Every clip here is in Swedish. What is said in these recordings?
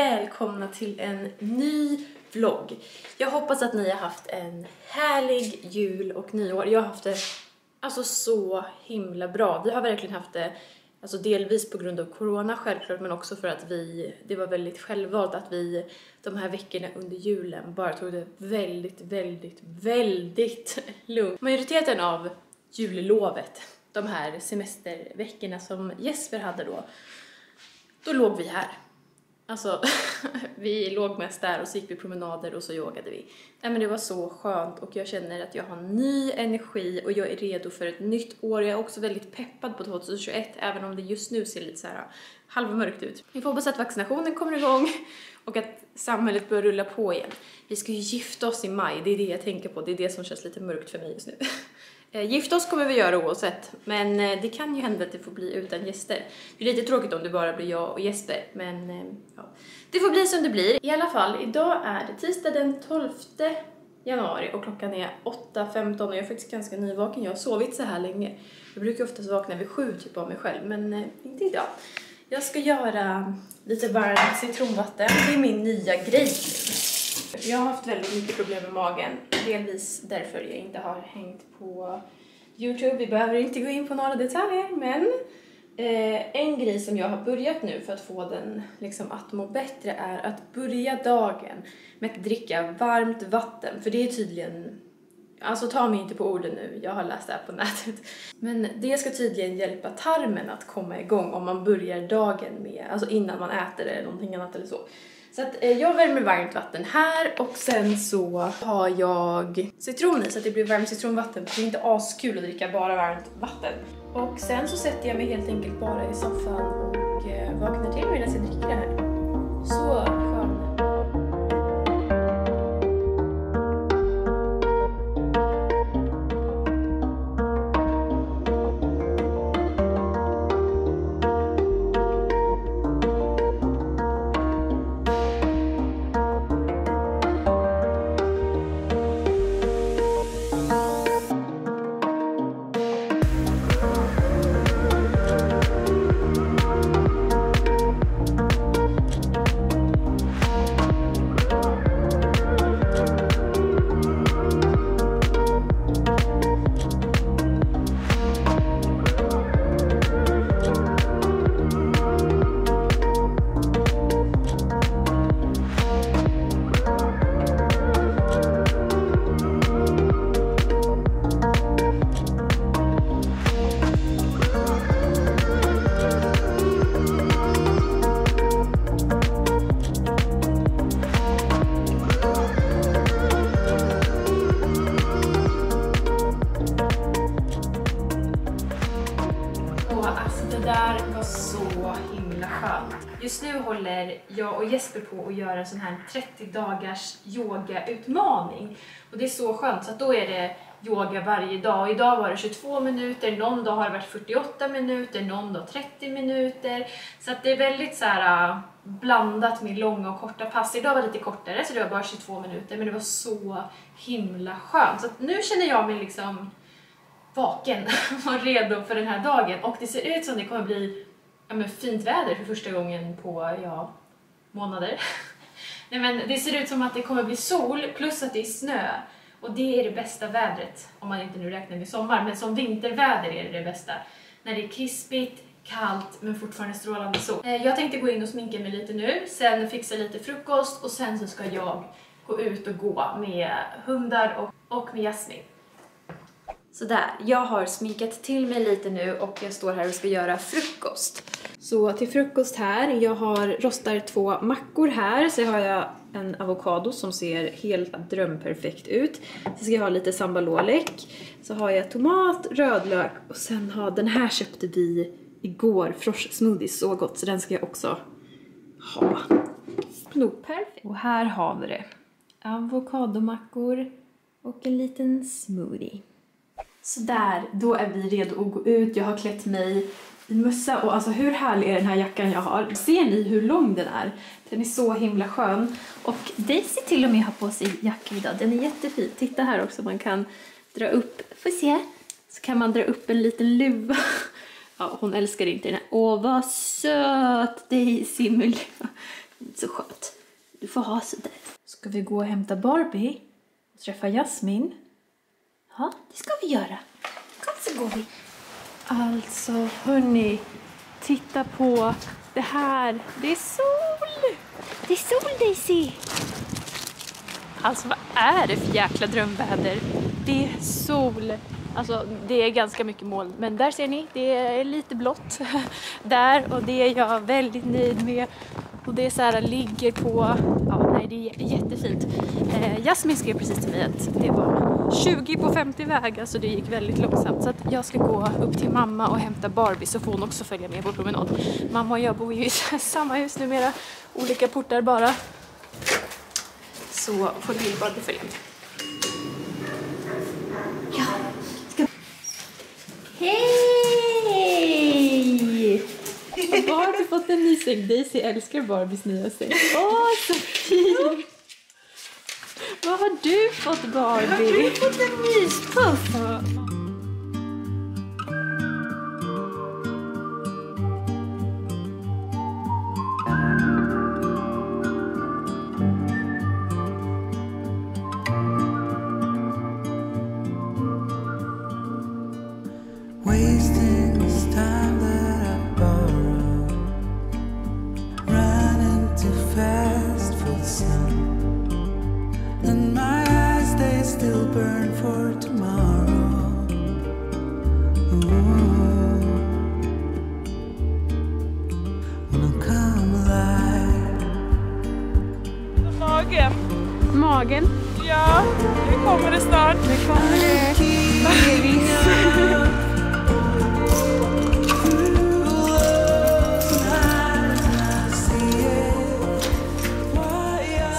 välkomna till en ny vlogg. Jag hoppas att ni har haft en härlig jul och nyår. Jag har haft det alltså så himla bra. Vi har verkligen haft det Alltså delvis på grund av corona självklart men också för att vi, det var väldigt självvalt att vi de här veckorna under julen bara tog det väldigt, väldigt, väldigt lugnt. Majoriteten av jullovet, de här semesterveckorna som Jesper hade då, då låg vi här. Alltså, vi låg mest där och så gick vi promenader och så yogade vi. Nej men det var så skönt och jag känner att jag har ny energi och jag är redo för ett nytt år. Jag är också väldigt peppad på 2021 även om det just nu ser lite så här äh, halvmörkt ut. Vi får hoppas att vaccinationen kommer igång och att samhället börjar rulla på igen. Vi ska ju gifta oss i maj, det är det jag tänker på. Det är det som känns lite mörkt för mig just nu. Eh, gifta oss kommer vi göra oavsett, men eh, det kan ju hända att det får bli utan gäster. Det är lite tråkigt om det bara blir jag och Jesper, men eh, ja. Det får bli som det blir. I alla fall, idag är det tisdag den 12 januari och klockan är 8.15 och jag är faktiskt ganska nyvaken. Jag har sovit så här länge. Jag brukar oftast vakna vid sju typ av mig själv, men inte idag. Jag ska göra lite varmt citronvatten. Det är min nya grej jag har haft väldigt mycket problem med magen, delvis därför jag inte har hängt på Youtube. Vi behöver inte gå in på några detaljer, men eh, en grej som jag har börjat nu för att få den liksom, att må bättre är att börja dagen med att dricka varmt vatten, för det är tydligen Alltså ta mig inte på orden nu, jag har läst det här på nätet. Men det ska tydligen hjälpa tarmen att komma igång om man börjar dagen med, alltså innan man äter eller någonting annat eller så. Så att eh, jag värmer varmt vatten här och sen så har jag citron i så att det blir varmt citronvatten. Det är inte askul att dricka bara varmt vatten. Och sen så sätter jag mig helt enkelt bara i soffan och eh, vaknar till medan jag dricker det här. Så Jesper på att göra en sån här 30 dagars yogautmaning. Och det är så skönt, så då är det yoga varje dag. Och idag var det 22 minuter, någon dag har det varit 48 minuter, någon dag 30 minuter. Så att det är väldigt så här, äh, blandat med långa och korta pass. Idag var det lite kortare, så det var bara 22 minuter, men det var så himla skönt. Så att nu känner jag mig liksom vaken och redo för den här dagen. Och det ser ut som det kommer bli ja, men fint väder för första gången på ja, månader. Nej, men det ser ut som att det kommer bli sol plus att det är snö. Och det är det bästa vädret, om man inte nu räknar med sommar, men som vinterväder är det det bästa. När det är krispigt, kallt men fortfarande strålande sol. Eh, jag tänkte gå in och sminka mig lite nu, sen fixa lite frukost och sen så ska jag gå ut och gå med hundar och, och med Jasmin. Sådär, jag har sminkat till mig lite nu och jag står här och ska göra frukost. Så till frukost här, jag har rostar två mackor här, så har jag en avokado som ser helt drömperfekt ut. Så ska jag ha lite sambalolek. Så har jag tomat, rödlök och sen har den här köpte vi igår, frosh smoothie, så gott så den ska jag också ha. Nog perfekt. Och här har vi det. Avokadomackor och en liten smoothie. Sådär, då är vi redo att gå ut. Jag har klätt mig i mössa och alltså hur härlig är den här jackan jag har? Ser ni hur lång den är? Den är så himla skön. Och Daisy till och med har på sig jacka idag. Den är jättefin. Titta här också, man kan dra upp, får se, så kan man dra upp en liten luva. Ja, hon älskar inte den här. Åh, vad söt Daisy med Så skönt. Du får ha sådär. Ska vi gå och hämta Barbie? Och träffa Jasmin? Ja, det ska vi göra. Kom så går vi. Alltså, hörni. Titta på det här. Det är sol! Det är sol, Daisy! Alltså, vad är det för jäkla drömväder? Det är sol. Alltså, det är ganska mycket moln, men där ser ni, det är lite blått där och det är jag väldigt nöjd med. Och det är så här, ligger på, ja nej det är jättefint. Eh, Jasmin skrev precis till mig att det var 20 på 50 väg, alltså det gick väldigt långsamt. Så att jag ska gå upp till mamma och hämta Barbie så får hon också följa med på promenad. Mamma och jag bor ju i samma hus numera, olika portar bara. Så får lill-Barbie följa med. Ja, ska... Hej! Har Barbie fått en ny säng? Daisy älskar Barbies nya säng. Åh, så fin! Vad har du fått Barbie? Har du fått en myspuff? Magen. Ja, nu kommer det snart. Nu kommer det.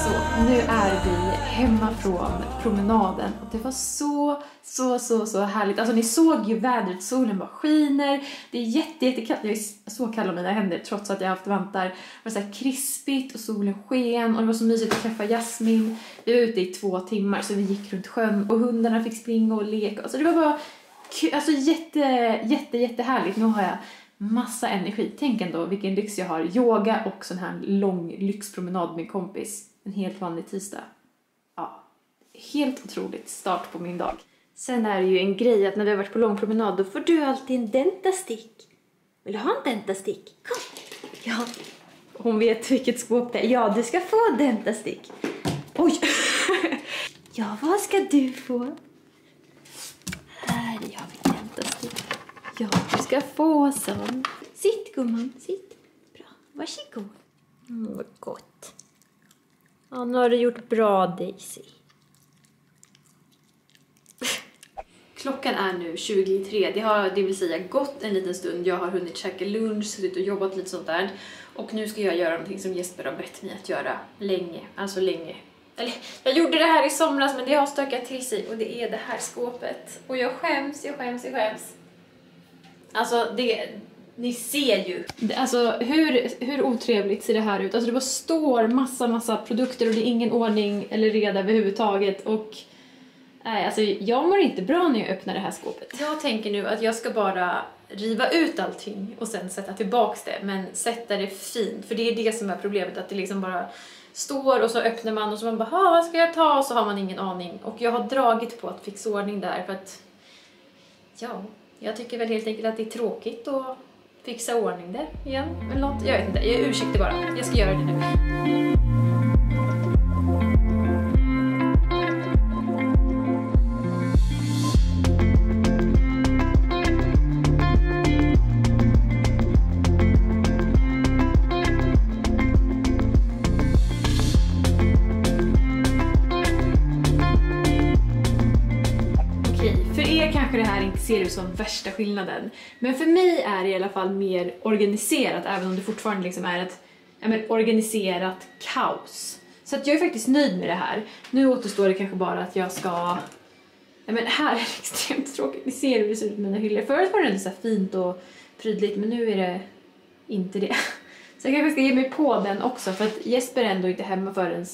Så, nu är vi hemma från promenaden och det var så, så, så, så härligt. Alltså ni såg ju vädret, solen bara skiner, det är jätte, jättekallt. Jag är så kall om mina händer trots att jag har haft vantar. Det var så här krispigt och solen sken och det var så mysigt att träffa Jasmin. Vi var ute i två timmar så vi gick runt sjön och hundarna fick springa och leka. Alltså det var bara kul, alltså jätte, jätte, jättehärligt. Nu har jag massa energi. Tänk ändå vilken lyx jag har. Yoga och sån här lång lyxpromenad med en kompis. En helt vanlig tisdag. Helt otroligt start på min dag. Sen är det ju en grej att när du har varit på lång promenad då får du alltid en dentastick. Vill du ha en dentastick? Kom! Ja. Hon vet vilket skåp det är. Ja, du ska få en dentastick. Oj! ja, vad ska du få? Här, jag vill dentastick. Ja, du ska få sån. Sitt gumman, sitt. Bra, varsågod. Mm, vad gott. Ja, nu har du gjort bra Daisy. Klockan är nu 23. Det har det vill säga gått en liten stund. Jag har hunnit käka lunch, suttit och jobbat lite sånt där. Och nu ska jag göra någonting som Jesper har bett mig att göra länge. Alltså länge. Eller, jag gjorde det här i somras men det har stökat till sig och det är det här skåpet. Och jag skäms, jag skäms, jag skäms. Alltså det, ni ser ju. Alltså hur, hur otrevligt ser det här ut? Alltså det bara står massa, massa produkter och det är ingen ordning eller reda överhuvudtaget och Nej, alltså jag mår inte bra när jag öppnar det här skåpet. Jag tänker nu att jag ska bara riva ut allting och sen sätta tillbaks det, men sätta det fint. För det är det som är problemet, att det liksom bara står och så öppnar man och så man bara vad ska jag ta? Och så har man ingen aning. Och jag har dragit på att fixa ordning där för att ja, jag tycker väl helt enkelt att det är tråkigt att fixa ordning där igen eller något. Jag vet inte, jag ursäktar bara. Jag ska göra det nu. Ser det som värsta skillnaden. Men för mig är det i alla fall mer organiserat, även om det fortfarande liksom är ett men, organiserat kaos. Så att jag är faktiskt nöjd med det här. Nu återstår det kanske bara att jag ska... Ja, men här är det extremt tråkigt. Ni ser hur det ser ut med mina hyllor. Förut var det ändå så här fint och prydligt, men nu är det inte det. Så jag kanske ska ge mig på den också, för att Jesper är ändå inte hemma förrän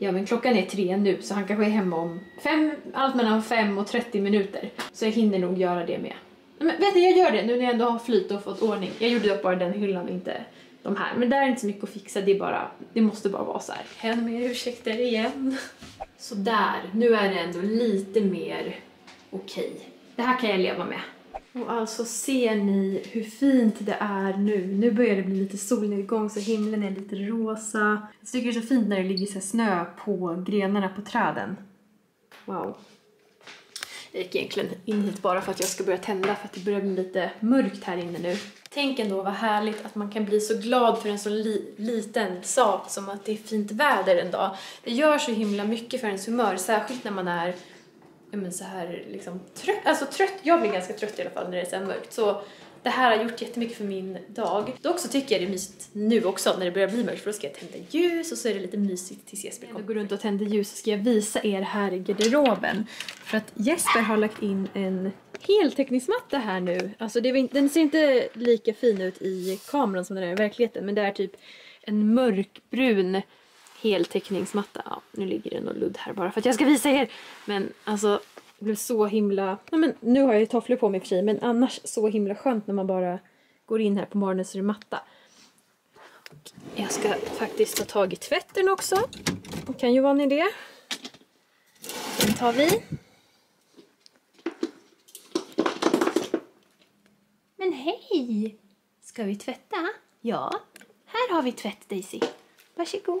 Ja men klockan är tre nu så han kanske är hemma om fem, allt mellan fem och 30 minuter. Så jag hinner nog göra det med. Men vet ni, jag gör det nu när jag ändå har flyt och fått ordning. Jag gjorde dock bara den hyllan, inte de här. Men där är inte så mycket att fixa, det är bara, det måste bara vara så här. Hen med ursäkter igen. Så där, nu är det ändå lite mer okej. Det här kan jag leva med. Och alltså ser ni hur fint det är nu? Nu börjar det bli lite solnedgång så himlen är lite rosa. Jag tycker det är så fint när det ligger så snö på grenarna på träden. Wow. Jag gick egentligen in hit bara för att jag ska börja tända för att det börjar bli lite mörkt här inne nu. Tänk ändå vad härligt att man kan bli så glad för en så li liten sak som att det är fint väder en dag. Det gör så himla mycket för ens humör, särskilt när man är men så här liksom trött. Alltså trött, jag blir ganska trött i alla fall när det är så mörkt. Så det här har gjort jättemycket för min dag. Dock så tycker jag det är mysigt nu också när det börjar bli mörkt för då ska jag tända ljus och så är det lite mysigt tills Jesper kommer. Jag går runt och tänder ljus så ska jag visa er här i garderoben. För att Jesper har lagt in en heltäckningsmatta här nu. Alltså inte- den ser inte lika fin ut i kameran som den är i verkligheten men det är typ en mörkbrun heltäckningsmatta. Ja, nu ligger det någon ludd här bara för att jag ska visa er. Men alltså, det blev så himla... Ja, men nu har jag ju tofflor på mig i och för sig, men annars så himla skönt när man bara går in här på morgonen så är det matta. Jag ska faktiskt ta tag i tvätten också. Det kan ju vara en idé. Den tar vi. Men hej! Ska vi tvätta? Ja. Här har vi tvätt, Daisy. Varsågod.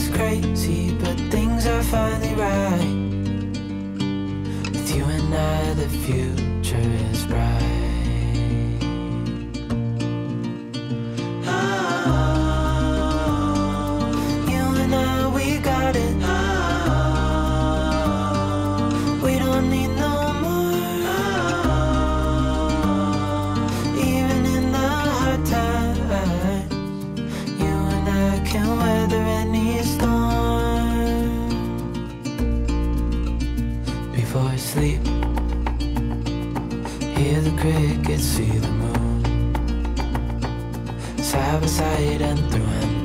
Us crazy, but things are finally right. With you and I, the future is bright. Hear the crickets, see the moon. Side by side and through and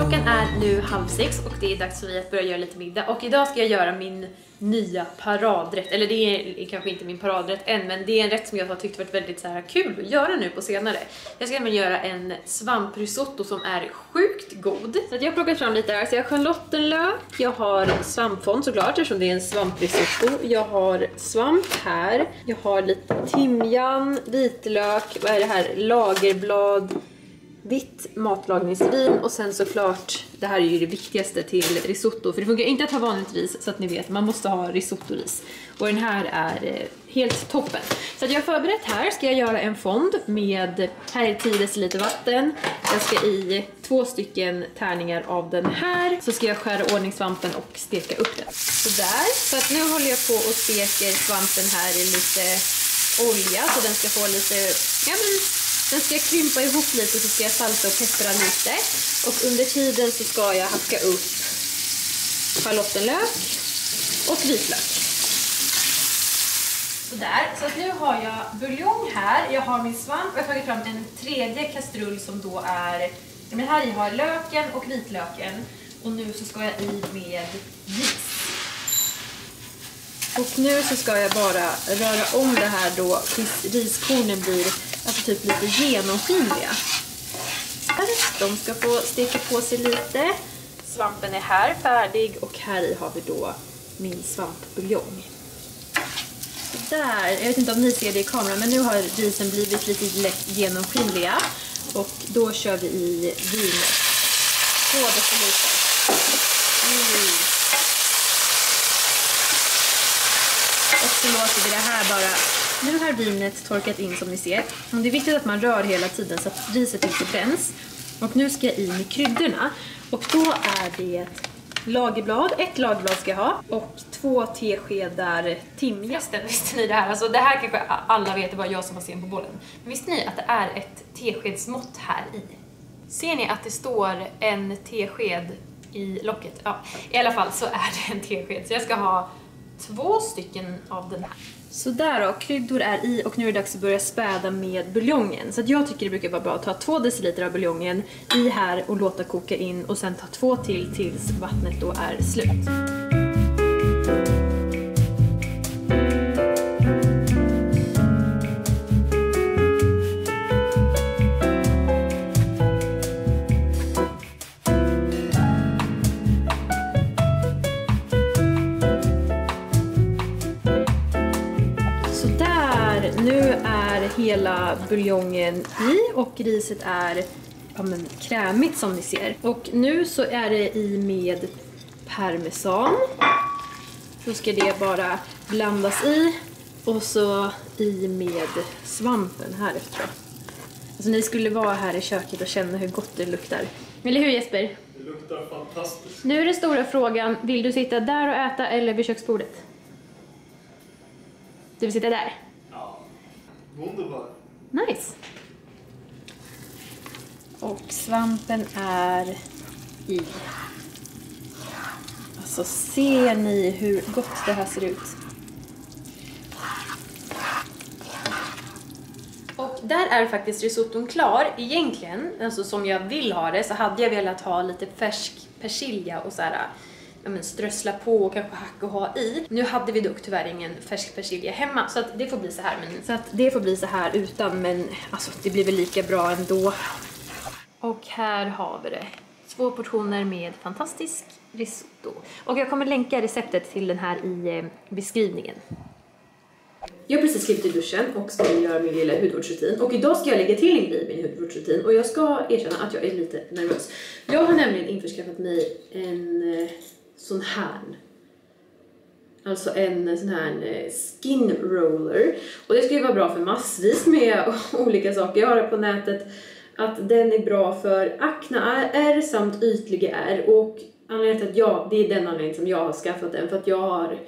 Klockan är nu halv sex och det är dags för mig att börja göra lite middag. Och idag ska jag göra min nya paradrätt. Eller det är kanske inte min paradrätt än, men det är en rätt som jag har tyckt varit väldigt så här kul att göra nu på senare. Jag ska nämligen göra en svamprisotto som är sjukt god. Så att jag har plockat fram lite här. Så jag har schalottenlök, jag har svampfond såklart eftersom det är en svamprisotto. Jag har svamp här, jag har lite timjan, vitlök, vad är det här, lagerblad, vitt matlagningsvin och sen såklart, det här är ju det viktigaste till risotto, för det funkar inte att ha vanligt ris så att ni vet, man måste ha risottoris. Och den här är eh, helt toppen. Så att jag har förberett här, ska jag göra en fond med, här är 10 deciliter vatten, jag ska i två stycken tärningar av den här, så ska jag skära ordning svampen och steka upp den. Sådär, så att nu håller jag på och steker svampen här i lite olja så den ska få lite, ja men den ska krympa ihop lite så ska jag salta och peppra lite. Och under tiden så ska jag hacka upp schalottenlök och vitlök. Sådär, så att nu har jag buljong här, jag har min svamp och jag har tagit fram en tredje kastrull som då är, men här i har jag löken och vitlöken och nu så ska jag i med ris. Och nu så ska jag bara röra om det här då tills riskornen blir alltså typ lite genomskinliga. De ska få steka på sig lite. Svampen är här färdig och här i har vi då min svampbuljong. Där, jag vet inte om ni ser det i kameran men nu har risen blivit lite lätt genomskinliga och då kör vi i vinet. Två deciliter. Mm. Och så låter vi det här bara... Nu har vinet torkat in som ni ser. Och det är viktigt att man rör hela tiden så att riset inte bränns. Och nu ska jag i med kryddorna. Och då är det lagerblad, ett lagerblad ska jag ha, och två teskedar timjan. Förresten, visste ni det här? Alltså det här kanske alla vet, det bara jag som var sen på bollen. Men visste ni att det är ett teskedsmått här i? Ser ni att det står en tesked i locket? Ja, i alla fall så är det en tesked. Så jag ska ha två stycken av den här. Sådär då, kryddor är i och nu är det dags att börja späda med buljongen. Så att jag tycker det brukar vara bra att ta två deciliter av buljongen i här och låta koka in och sen ta två till tills vattnet då är slut. Buljongen i och riset är ja, men, krämigt som ni ser. Och nu så är det i med parmesan. Så ska det bara blandas i och så i med svampen här efter då. Alltså ni skulle vara här i köket och känna hur gott det luktar. Eller hur Jesper? Det luktar fantastiskt. Nu är den stora frågan, vill du sitta där och äta eller vid köksbordet? Du vill sitta där? Ja. Wunderbar. Nice. Och svampen är i. Alltså ser ni hur gott det här ser ut? Och där är faktiskt risotton klar. Egentligen, alltså som jag vill ha det, så hade jag velat ha lite färsk persilja och så här, ja, men strössla på och kanske hacka och ha i. Nu hade vi dock tyvärr ingen färsk persilja hemma så att det får bli så här. Men, så att det får bli så här utan men alltså det blir väl lika bra ändå. Och här har vi det. Två portioner med fantastisk risotto. Och jag kommer länka receptet till den här i eh, beskrivningen. Jag har precis klivit i duschen och ska göra min lilla hudvårdsrutin. Och idag ska jag lägga till en grej i min hudvårdsrutin och jag ska erkänna att jag är lite nervös. Jag har nämligen införskaffat mig en eh, sån här. Alltså en sån här eh, skin roller. Och det ska ju vara bra för massvis med olika saker. Jag har det på nätet att den är bra för akneärr samt ytliga ärr. Och anledningen till att jag, det är den anledningen som jag har skaffat den. För att jag har,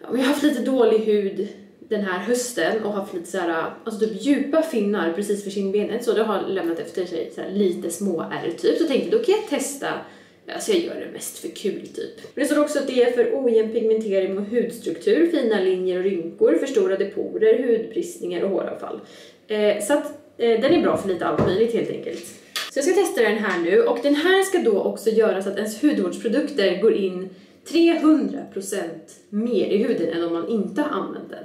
jag har haft lite dålig hud den här hösten och haft lite såhär, alltså typ djupa finnar precis för kindbenet. Så det har lämnat efter sig så här, lite små ärr typ. Så tänkte jag då kan jag testa Alltså jag gör det mest för kul typ. Men det står också att det är för ojämn pigmentering och hudstruktur, fina linjer och rynkor, förstorade porer, hudbristningar och håravfall. Eh, så att eh, den är bra för lite allt möjligt helt enkelt. Så jag ska testa den här nu och den här ska då också göra så att ens hudvårdsprodukter går in 300% mer i huden än om man inte har använt den.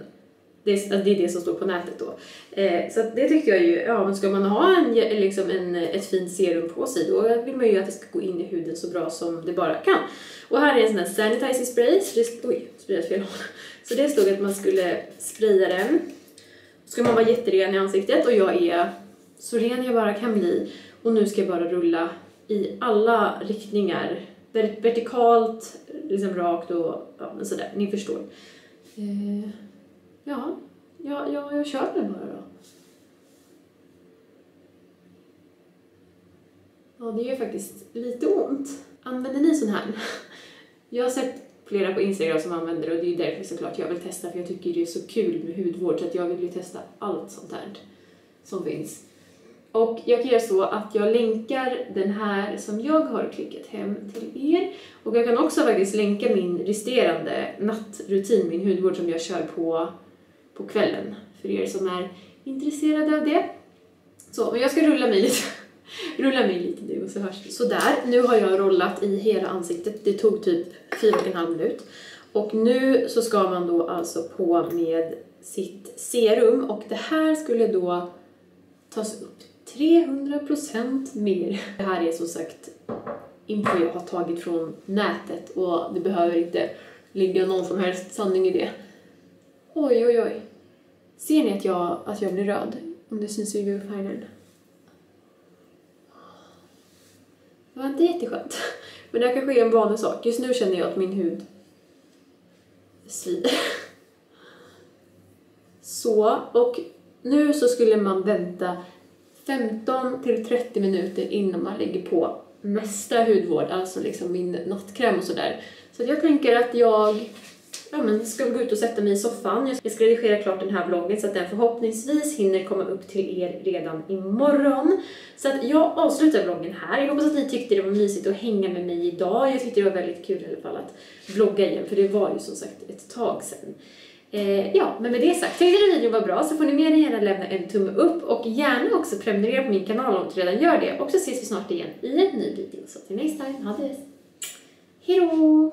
Det är, alltså det är det som står på nätet då. Eh, så att det tycker jag ju, ja men ska man ha en, liksom en, ett fint serum på sig då vill man ju att det ska gå in i huden så bra som det bara kan. Och här är en sån här sanitizing spray, så det, oj, sprayat fel håll. Så det stod att man skulle spraya den. Ska man vara jätteren i ansiktet och jag är så ren jag bara kan bli. Och nu ska jag bara rulla i alla riktningar. Vertikalt, liksom rakt och ja, men sådär, ni förstår. Eh, Ja, ja, ja, jag kör den bara då. Ja, det gör faktiskt lite ont. Använder ni sån här? Jag har sett flera på Instagram som använder det och det är ju därför såklart jag vill testa för jag tycker det är så kul med hudvård så att jag vill ju testa allt sånt här som finns. Och jag kan göra så att jag länkar den här som jag har klickat hem till er. Och jag kan också faktiskt länka min resterande nattrutin, min hudvård som jag kör på på kvällen för er som är intresserade av det. Så, men jag ska rulla mig lite, rulla mig lite nu och så hörs vi. Sådär, nu har jag rollat i hela ansiktet. Det tog typ fyra och en halv minut. Och nu så ska man då alltså på med sitt serum och det här skulle då tas upp 300% mer. Det här är som sagt info jag har tagit från nätet och det behöver inte ligga någon som helst sanning i det. Oj, oj, oj. Ser ni att jag, att jag blir röd? Om det syns i viewfindern. Det var inte jätteskönt. Men det här kanske är en vanlig sak. Just nu känner jag att min hud svider. Så, och nu så skulle man vänta 15 till 30 minuter innan man lägger på mesta hudvård, alltså liksom min nattkräm och sådär. Så jag tänker att jag ja, men ska gå ut och sätta mig i soffan. Jag ska redigera klart den här vloggen så att den förhoppningsvis hinner komma upp till er redan imorgon. Så att jag avslutar vloggen här. Jag hoppas att ni tyckte det var mysigt att hänga med mig idag. Jag tyckte det var väldigt kul i alla fall att vlogga igen, för det var ju som sagt ett tag sedan. Eh, ja, men med det sagt, tyckte ni videon var bra så får ni mer än gärna lämna en tumme upp och gärna också prenumerera på min kanal om ni inte redan gör det. Och så ses vi snart igen i en ny video. Så till nästa time, ha det! Hejdå!